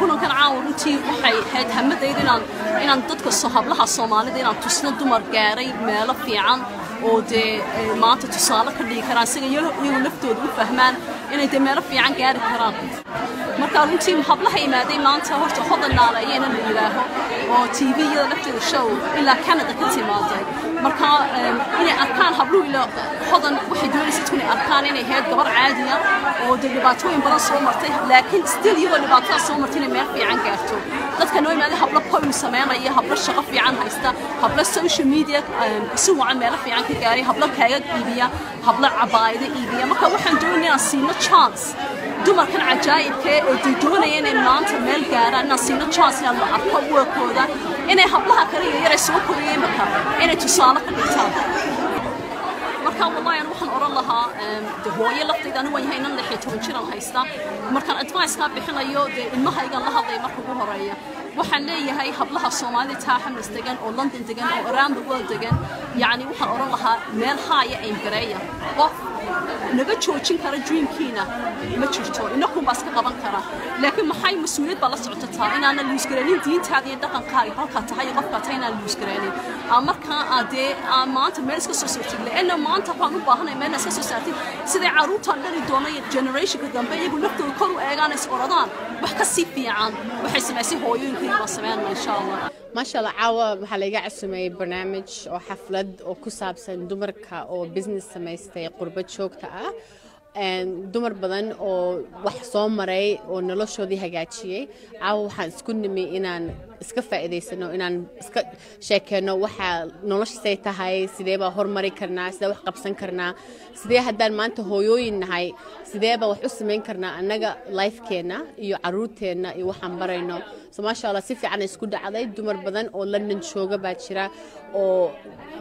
كلنا عاون تي وحي حيد همت إذا إن إن ضدك الصهاب لها الصومالي إذا إن دمر قاري مال في عن ود آه، ما تتصالك اللي كراسي يو يو لفتو دو فهمان. إن إذا في عن قاري كراسي 搞清好不黑嘛，对忙车或者好的拿来也能来了，哦，TV 也那就 show，因为看了的很清嘛对，马卡，因为阿看好不了，好的我还就是从阿看那还多爱的呀，哦，对吧？从不能说嘛，对，لكن still 有的吧，他说嘛，听你没必然感受，那可能嘛，好不了朋友什么嘛，也好不了社会安还是的，好不了 social media，嗯，是玩没了必然去搞，好不了开个 EV 呀，好不了阿爸的 EV 呀，马卡我很多人要 see no chance。Inay maanta meel gaaraan inaan siino chance inaan la arko workooda inay hablaha kale iyo yaray soo koriyeen marka inay tusaale ka dhigtaan marka wallahi aan waxaan oran lahaa de hooyo laftayda anigu waan yahay inan lixii toban jiran haysta markaan advice-kaa bixinayo dee ilmahaygan la hadlaya marka ugu horeeya waxaan leeyahay hablaha soomaalida taa xamis degan oo london degan oo around the world degan yacni waxaan oran lahaa meel haaya aimgareeya qof naga joojin kara dreamkiina ma jirto inakun baa iska qaban kara laakiin maxay mas-uuliyad baa la socota taa inaanan luusgareenin diintaada iyo dhaqankaaga halkaa tahay iyo qofkaa tahay inaan luusgareenin markaa aadee maanta meel iska soo sootid leanna maanta waxaan u baahanay meel iska soo saartid siday carruurtaan dhali doona iyo generationka dambe iyagu laftooda kor u eegaan is oradaan wax ka sii fiican waxay samaysay hooyooyinkayga baan sameynana insha allah maasha allah caawa waxaa layga casumayey barnaamij oo xaflad oo ku saabsan dumarka oo business samaystay qurbo joogta ah. Dumar badan oo wax soo maray oo noloshoodii hagaajiyey caawa waxaan isku nimi inaan iska faa'iidaysano inaan iska sheekeyno waxaa noloshay tahay sidee baa hormari karnaa sidee wax qabsan karnaa sidee haddaan maanta hooyooyin nahay sidee baa wax u samayn karnaa annaga lifekeenna iyo caruurteenna iyo waxaan barayno. So maasha allah si fiican isku dhacday dumar badan oo london jooga baa jira oo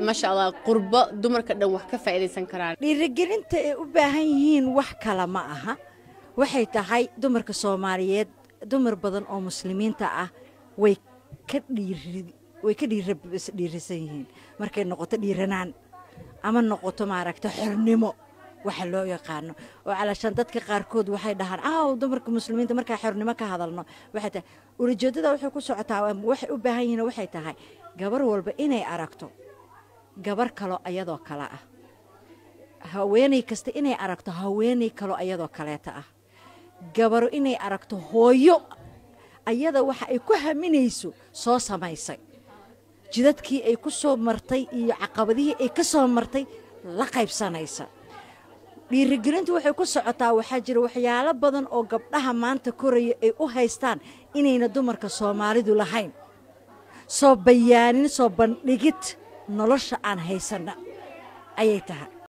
maasha allah qurbo dumarka dhan wax ka faa'iidaysan karaan. Dhiirigelinta ay u baahan yihiin wax kale ma aha. Waxay tahay dumarka soomaaliyeed dumar badan oo muslimiinta ah way ka way ka dhiirisan yihiin. Markay noqoto dhiiranaan ama noqoto maaragta xornimo waxa loo yaqaano. Oo calashaan dadka qaarkood waxay dhahaan aw dumarka muslimiinta markaa xornimo ka hadalno. Waxay tahay ulajeedada waxay ku socotaa waxay u baahan yihiin waxay tahay. Gabar walba inay aragto gabar kaloo ayadoo kale ah. Haweenay kasta inay aragto haweenay kaloo ayadoo kaleeta ah. Gabaro inay aragto hooyo ayada waxa ay ku haminayso soo samaysay. Jidadkii ay ku soo martay iyo caqabadihii ay ka soo martay la qaybsanaysa. Dhiirigelintu waxay ku socotaa waxaa jira waxyaalo badan oo gabdhaha maanta koraya ay u haystaan inayna dumarka soomaalidu lahayn. Soo bayaanin soo bandhigid nolosha aan haysanna ayay tahay